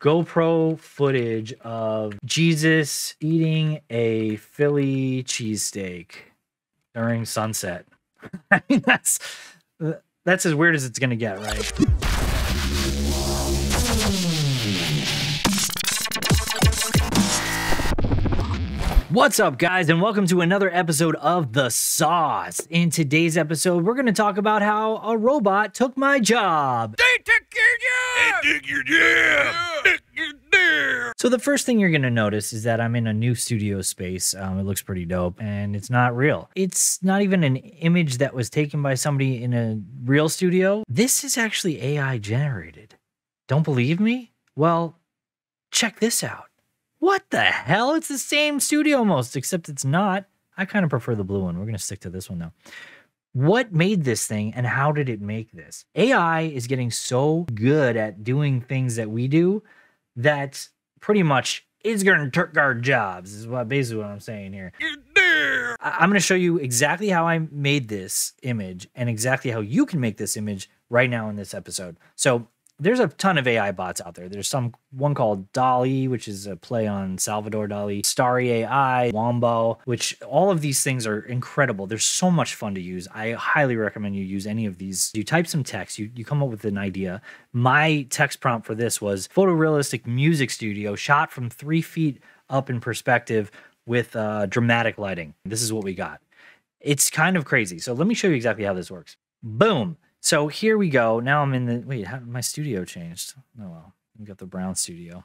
GoPro footage of Jesus eating a Philly cheesesteak during sunset. I mean, that's that's as weird as it's gonna get, right? What's up, guys, and welcome to another episode of The Sauce. In today's episode, we're going to talk about how a robot took my job. They took your job. They took your job. Took your job. So, the first thing you're going to notice is that I'm in a new studio space. Um, it looks pretty dope, and it's not real. It's not even an image that was taken by somebody in a real studio. This is actually AI generated. Don't believe me? Well, check this out. What the hell? It's the same studio almost, except it's not. I kind of prefer the blue one. We're going to stick to this one though. What made this thing and how did it make this? AI is getting so good at doing things that we do that pretty much is going to take our jobs, is what basically what I'm saying here. I'm going to show you exactly how I made this image and exactly how you can make this image right now in this episode. So there's a ton of AI bots out there. There's some one called DALL-E, which is a play on Salvador Dali, Starry AI, Wombo, which all of these things are incredible. They're so much fun to use. I highly recommend you use any of these. You type some text, you, you come up with an idea. My text prompt for this was photorealistic music studio shot from three feet up in perspective with uh, dramatic lighting. This is what we got. It's kind of crazy. So let me show you exactly how this works. Boom. So here we go. Now I'm in the wait. How my studio changed? Oh well, we got the Brown studio.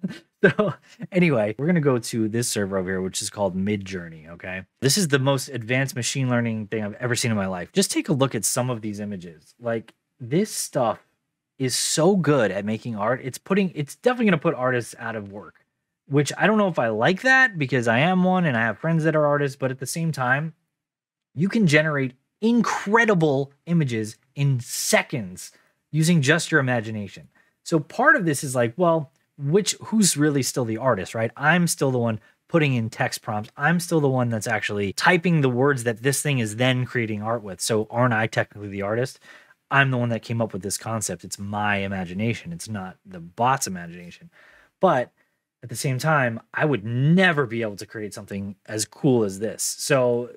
so anyway, we're gonna go to this server over here, which is called Midjourney. Okay, this is the most advanced machine learning thing I've ever seen in my life. Just take a look at some of these images. Like this stuff is so good at making art. It's putting. It's definitely gonna put artists out of work. Which I don't know if I like that because I am one and I have friends that are artists, but at the same time, you can generate incredible images in seconds using just your imagination. So part of this is like, well, which who's really still the artist, right? I'm still the one putting in text prompts. I'm still the one that's actually typing the words that this thing is then creating art with. So aren't I technically the artist? I'm the one that came up with this concept. It's my imagination. It's not the bot's imagination. But at the same time, I would never be able to create something as cool as this. So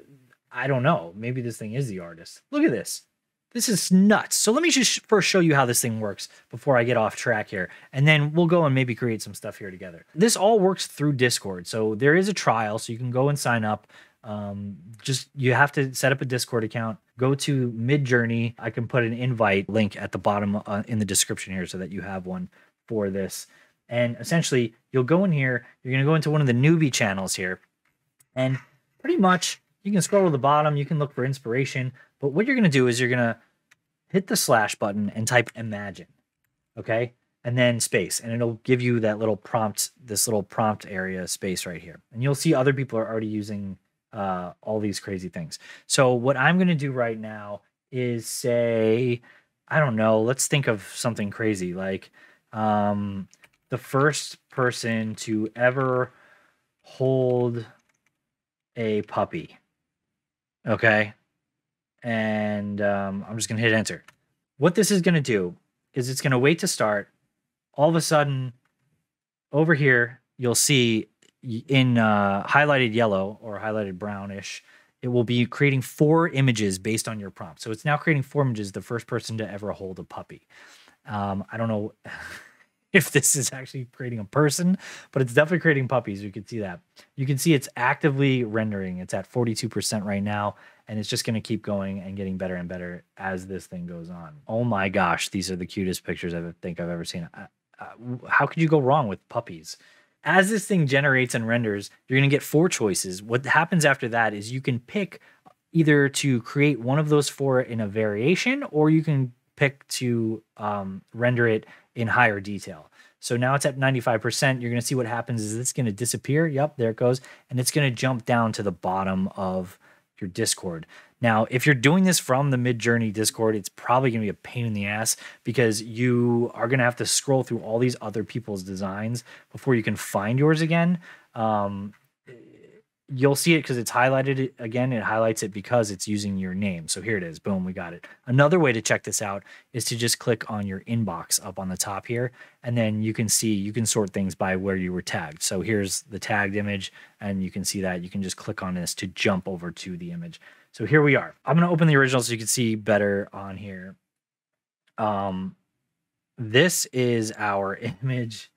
I don't know. Maybe this thing is the artist. Look at this. This is nuts. So let me just first show you how this thing works before I get off track here. And then we'll go and maybe create some stuff here together. This all works through Discord. So there is a trial, so you can go and sign up. Um, just you have to set up a Discord account. Go to Midjourney. I can put an invite link at the bottom uh, in the description here so that you have one for this. And essentially, you'll go in here. You're going to go into one of the newbie channels here, and pretty much you can scroll to the bottom. You can look for inspiration. But what you're going to do is you're going to hit the slash button and type imagine. Okay. And then space. And it'll give you that little prompt, this little prompt area space right here. And you'll see other people are already using uh, all these crazy things. So what I'm going to do right now is say, I don't know, let's think of something crazy like um, the first person to ever hold a puppy. Okay. And um, I'm just going to hit enter. What this is going to do is it's going to wait to start. All of a sudden, over here, you'll see in uh, highlighted yellow or highlighted brownish, it will be creating four images based on your prompt. So it's now creating four images, the first person to ever hold a puppy. Um, I don't know if this is actually creating a person, but it's definitely creating puppies. You can see that. You can see it's actively rendering. It's at 42% right now, and it's just going to keep going and getting better and better as this thing goes on. Oh my gosh, these are the cutest pictures I think I've ever seen. Uh, uh, how could you go wrong with puppies? As this thing generates and renders, you're going to get four choices. What happens after that is you can pick either to create one of those four in a variation, or you can pick to um, render it in higher detail. So now it's at 95%. You're going to see what happens is it's going to disappear. Yep, there it goes. And it's going to jump down to the bottom of your Discord. Now, if you're doing this from the Midjourney Discord, it's probably going to be a pain in the ass because you are going to have to scroll through all these other people's designs before you can find yours again. Um, you'll see it because it's highlighted again. It highlights it because it's using your name. So here it is. Boom, we got it. Another way to check this out is to just click on your inbox up on the top here. And then you can see, you can sort things by where you were tagged. So here's the tagged image, and you can see that. You can just click on this to jump over to the image. So here we are. I'm going to open the original so you can see better on here. Um, this is our image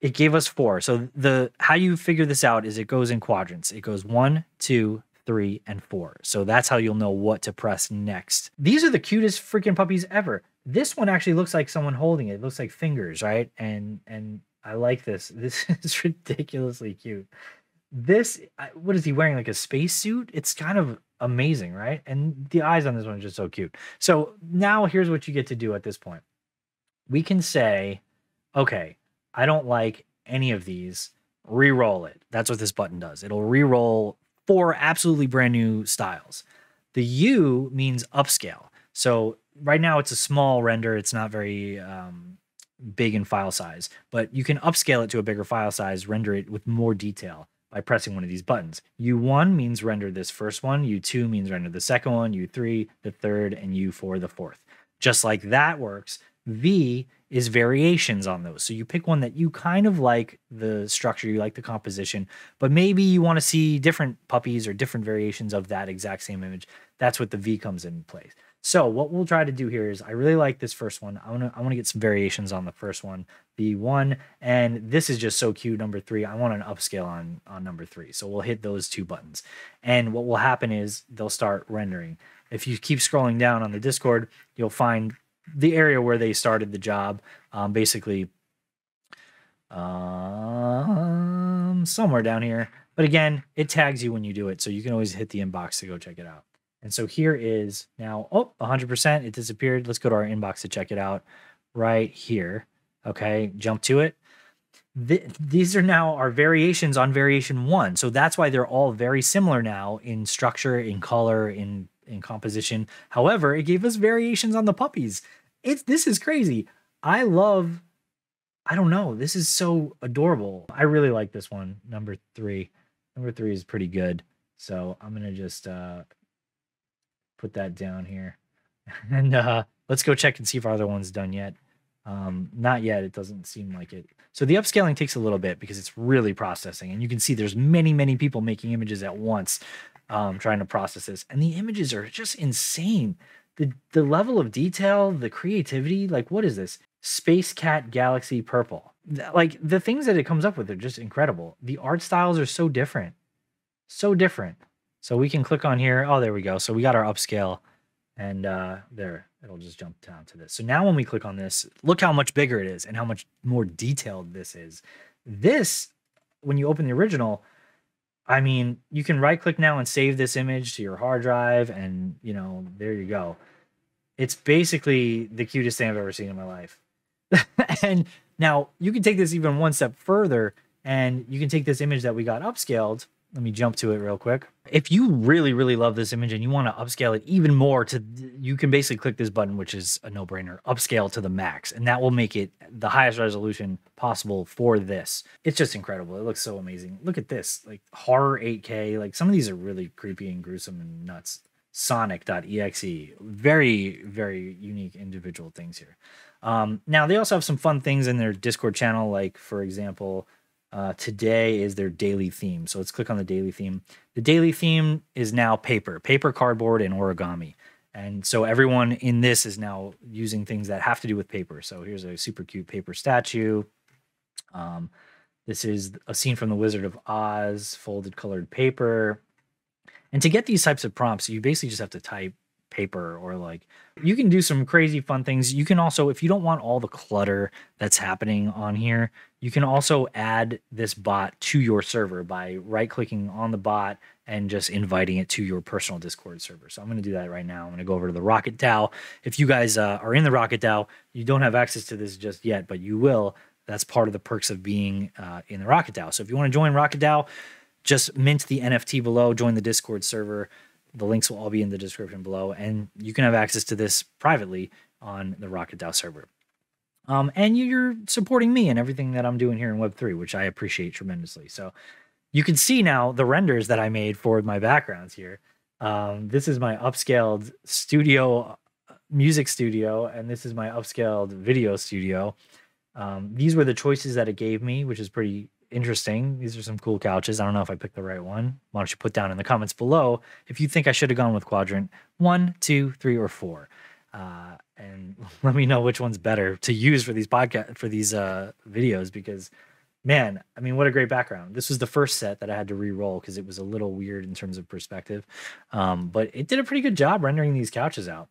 it gave us four. So the how you figure this out is it goes in quadrants. It goes one, two, three, and four. So that's how you'll know what to press next. These are the cutest freaking puppies ever. This one actually looks like someone holding it. It looks like fingers, right? And and I like this. This is ridiculously cute. This what is he wearing? Like a spacesuit? It's kind of amazing, right? And the eyes on this one are just so cute. So now here's what you get to do at this point. We can say, okay, I don't like any of these, re-roll it. That's what this button does. It'll re-roll four absolutely brand new styles. The U means upscale. So right now it's a small render. It's not very um, big in file size, but you can upscale it to a bigger file size, render it with more detail by pressing one of these buttons. U1 means render this first one, U2 means render the second one, U3 the third, and U4 the fourth. Just like that works, V is variations on those. So you pick one that you kind of like the structure, you like the composition, but maybe you want to see different puppies or different variations of that exact same image. That's what the V comes in place. So what we'll try to do here is I really like this first one. I want to I want to get some variations on the first one, the one, and this is just so cute. Number three, I want an upscale on on number three. So we'll hit those two buttons, and what will happen is they'll start rendering. If you keep scrolling down on the Discord, you'll find the area where they started the job, um, basically um, somewhere down here. But again, it tags you when you do it, so you can always hit the inbox to go check it out. And so here is now, oh, 100%, it disappeared. Let's go to our inbox to check it out right here. Okay, jump to it. these are now our variations on variation one. So that's why they're all very similar now in structure, in color, in in composition. However, it gave us variations on the puppies. It's this is crazy. I love I don't know. This is so adorable. I really like this one. Number 3. Number 3 is pretty good. So, I'm going to just uh put that down here. And uh let's go check and see if our other one's done yet. Um, not yet. It doesn't seem like it. So the upscaling takes a little bit because it's really processing, and you can see there's many, many people making images at once um, trying to process this. And the images are just insane. The the level of detail, the creativity, like what is this? Space Cat Galaxy Purple. Like the things that it comes up with are just incredible. The art styles are so different. So different. So we can click on here. Oh, there we go. So we got our upscale and uh, there, it'll just jump down to this. So now when we click on this, look how much bigger it is and how much more detailed this is. This, when you open the original, I mean, you can right click now and save this image to your hard drive, and you know, there you go. It's basically the cutest thing I've ever seen in my life. and now you can take this even one step further, and you can take this image that we got upscaled let me jump to it real quick. If you really, really love this image and you want to upscale it even more to, you can basically click this button, which is a no brainer, upscale to the max. And that will make it the highest resolution possible for this. It's just incredible. It looks so amazing. Look at this, like horror 8K. Like some of these are really creepy and gruesome and nuts. Sonic.exe. Very, very unique individual things here. Um, now, they also have some fun things in their Discord channel, like, for example, uh, today is their daily theme. So let's click on the daily theme. The daily theme is now paper, paper, cardboard, and origami. And so everyone in this is now using things that have to do with paper. So here's a super cute paper statue. Um, this is a scene from The Wizard of Oz, folded colored paper. And to get these types of prompts, you basically just have to type paper or like you can do some crazy fun things. You can also, if you don't want all the clutter that's happening on here, you can also add this bot to your server by right clicking on the bot and just inviting it to your personal Discord server. So I'm going to do that right now. I'm going to go over to the Rocket DAO. If you guys uh, are in the Rocket DAO, you don't have access to this just yet, but you will. That's part of the perks of being uh, in the Rocket DAO. So if you want to join Rocket DAO, just mint the NFT below, join the Discord server. The links will all be in the description below, and you can have access to this privately on the Rocket DAO server. Um, and you're supporting me and everything that I'm doing here in Web3, which I appreciate tremendously. So you can see now the renders that I made for my backgrounds here. Um, this is my upscaled studio music studio, and this is my upscaled video studio. Um, these were the choices that it gave me, which is pretty interesting. These are some cool couches. I don't know if I picked the right one. Why don't you put down in the comments below if you think I should have gone with quadrant one, two, three, or four, uh, and let me know which one's better to use for these podcast for these uh, videos because. Man, I mean, what a great background. This was the first set that I had to re-roll because it was a little weird in terms of perspective. Um, but it did a pretty good job rendering these couches out.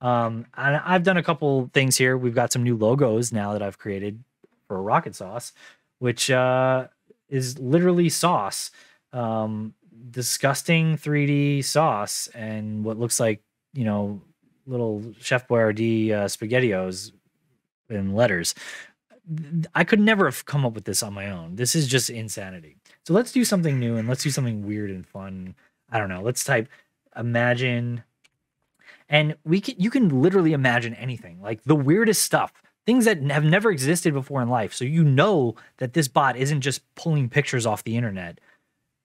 Um, and I've done a couple things here. We've got some new logos now that I've created for Rocket Sauce, which uh, is literally sauce, um, disgusting 3D sauce, and what looks like you know little Chef Boyardee uh, spaghettios in letters. I could never have come up with this on my own. This is just insanity. So let's do something new and let's do something weird and fun. I don't know. Let's type imagine and we can you can literally imagine anything like the weirdest stuff things that have never existed before in life. So you know that this bot isn't just pulling pictures off the internet.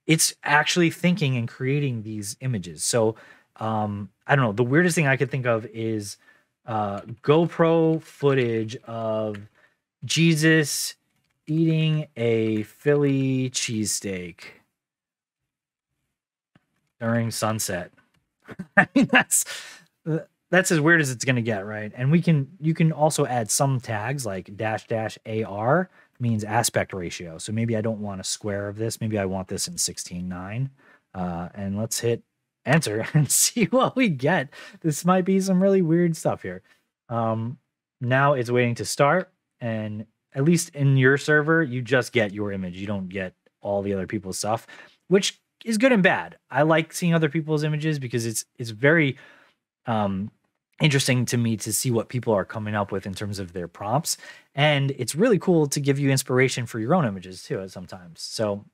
It's actually thinking and creating these images. So um i don't know. The weirdest thing i could think of is uh gopro footage of jesus eating a philly cheesesteak during sunset. I mean that's that's as weird as it's going to get, right? And we can you can also add some tags like dash dash AR means aspect ratio. So maybe I don't want a square of this. Maybe I want this in 16:9. Uh, and let's hit enter and see what we get. This might be some really weird stuff here. Um, now it's waiting to start, and at least in your server, you just get your image. You don't get all the other people's stuff, which is good and bad. I like seeing other people's images because it's it's very um, interesting to me to see what people are coming up with in terms of their prompts. And it's really cool to give you inspiration for your own images too, sometimes. So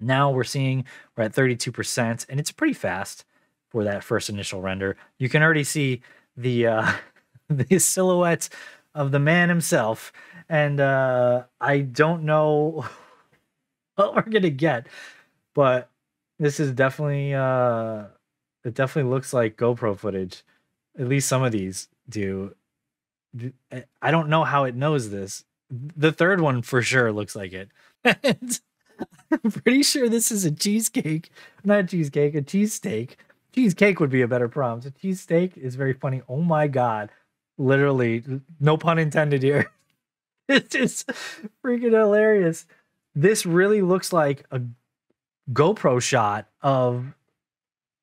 now we're seeing we're at 32%, and it's pretty fast for that first initial render. You can already see the uh, the silhouette of the man himself. And uh, I don't know what we're gonna get, but this is definitely uh, it definitely looks like GoPro footage. At least some of these do. Eh, I don't know how it knows this. The third one for sure looks like it. I'm pretty sure this is a cheesecake. Not a cheesecake, a cheesesteak. Cheesecake would be a better prompt. A cheesesteak is very funny. Oh my god. Literally, no pun intended here. it's just freaking hilarious. This really looks like a GoPro shot of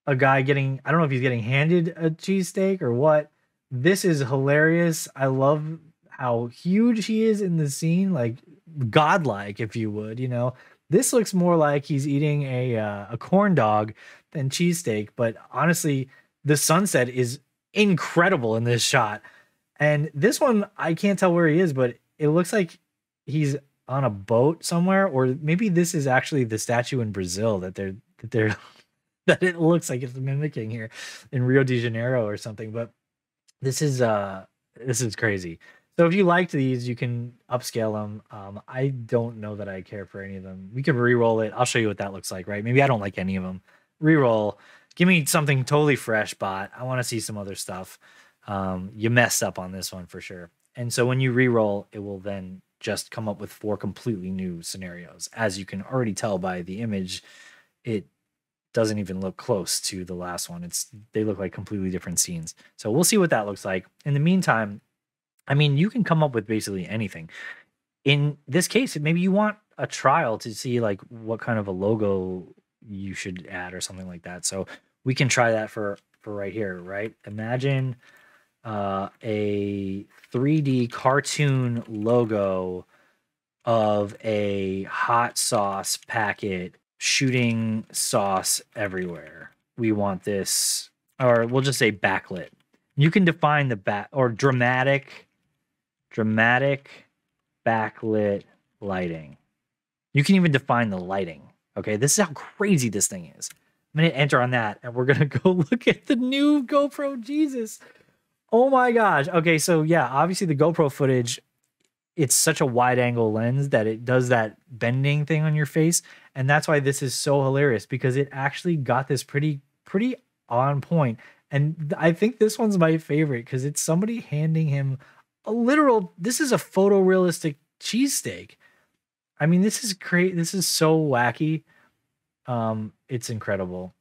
a guy getting I don't know if he's getting handed a cheesesteak or what. This is hilarious. I love how huge he is in the scene, like godlike, if you would, you know. This looks more like he's eating a uh, a corn dog than cheesesteak, but honestly, the sunset is incredible in this shot. And this one, I can't tell where he is, but it looks like he's on a boat somewhere, or maybe this is actually the statue in Brazil that they're that they're that it looks like it's mimicking here in Rio de Janeiro or something. But this is uh this is crazy. So if you liked these, you can upscale them. Um, I don't know that I care for any of them. We can re-roll it. I'll show you what that looks like, right? Maybe I don't like any of them. Re-roll. Give me something totally fresh, bot. I want to see some other stuff. Um, you messed up on this one for sure. And so when you re-roll, it will then just come up with four completely new scenarios. As you can already tell by the image, it doesn't even look close to the last one. It's they look like completely different scenes. So we'll see what that looks like. In the meantime, I mean, you can come up with basically anything. In this case, maybe you want a trial to see like what kind of a logo you should add or something like that. So we can try that for for right here, right? Imagine uh, a 3D cartoon logo of a hot sauce packet shooting sauce everywhere. We want this, or we'll just say backlit. You can define the back or dramatic, dramatic backlit lighting. You can even define the lighting. Okay, this is how crazy this thing is. I'm gonna enter on that, and we're gonna go look at the new GoPro Jesus. Oh my gosh. Okay, so yeah, obviously the GoPro footage it's such a wide angle lens that it does that bending thing on your face. And that's why this is so hilarious because it actually got this pretty pretty on point. And i think this one's my favorite because it's somebody handing him a literal this is a photorealistic cheesesteak. I mean this is great this is so wacky. Um it's incredible.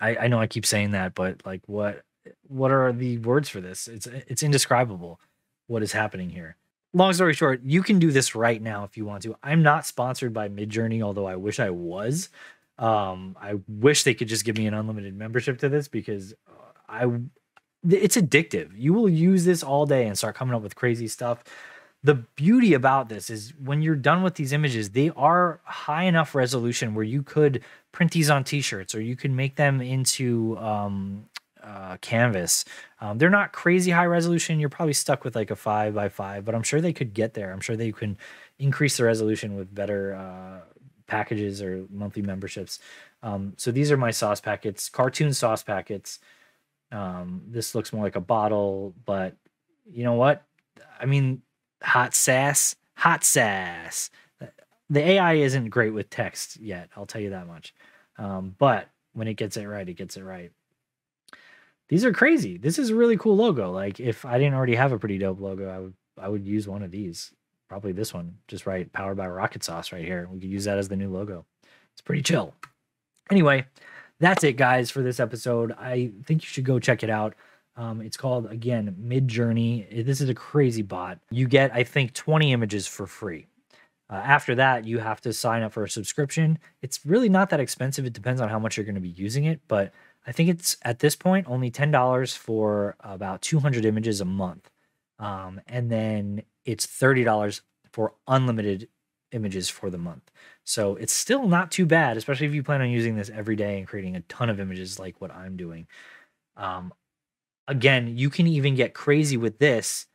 I i know i keep saying that but like what what are the words for this? It's it's indescribable what is happening here long story short, you can do this right now if you want to. I'm not sponsored by Midjourney, although I wish I was. Um, I wish they could just give me an unlimited membership to this because uh, I it's addictive. You will use this all day and start coming up with crazy stuff. The beauty about this is when you're done with these images, they are high enough resolution where you could print these on t-shirts or you can make them into um, uh, canvas. Um, they're not crazy high resolution. You're probably stuck with like a five by five, but I'm sure they could get there. I'm sure they can increase the resolution with better uh, packages or monthly memberships. Um, so these are my sauce packets, cartoon sauce packets. Um, this looks more like a bottle, but you know what? I mean, hot sass, hot sass. The AI isn't great with text yet. I'll tell you that much. Um, but when it gets it right, it gets it right these are crazy. This is a really cool logo. Like if I didn't already have a pretty dope logo, I would I would use one of these. Probably this one, just right, powered by Rocket Sauce right here. We could use that as the new logo. It's pretty chill. Anyway, that's it, guys, for this episode. I think you should go check it out. Um, it's called again Midjourney. This is a crazy bot. You get, I think, 20 images for free. Uh, after that, you have to sign up for a subscription. It's really not that expensive. It depends on how much you're going to be using it, but I think it's at this point only ten dollars for about two hundred images a month, um, and then it's thirty dollars for unlimited images for the month. So it's still not too bad, especially if you plan on using this every day and creating a ton of images like what I'm doing. Um, again, you can even get crazy with this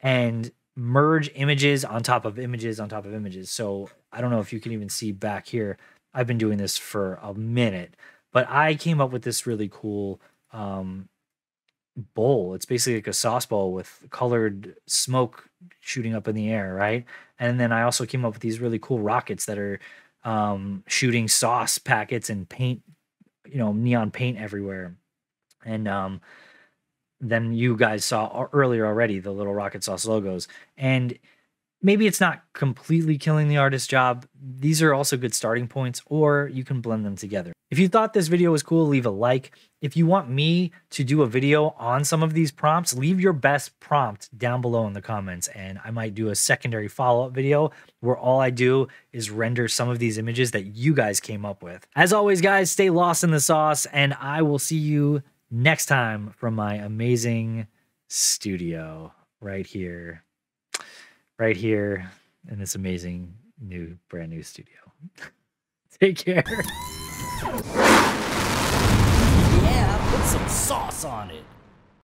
and merge images on top of images on top of images. So I don't know if you can even see back here. I've been doing this for a minute. But I came up with this really cool um, bowl. It's basically like a sauce bowl with colored smoke shooting up in the air, right? And then I also came up with these really cool rockets that are um, shooting sauce packets and paint, you know, neon paint everywhere. And um, then you guys saw earlier already the little rocket sauce logos. And maybe it's not completely killing the artist's job. These are also good starting points, or you can blend them together. If you thought this video was cool, leave a like. If you want me to do a video on some of these prompts, leave your best prompt down below in the comments, and I might do a secondary follow-up video where all I do is render some of these images that you guys came up with. As always, guys, stay lost in the sauce, and I will see you next time from my amazing studio right here right here in this amazing new brand new studio. Take care. Yeah, put some sauce on it.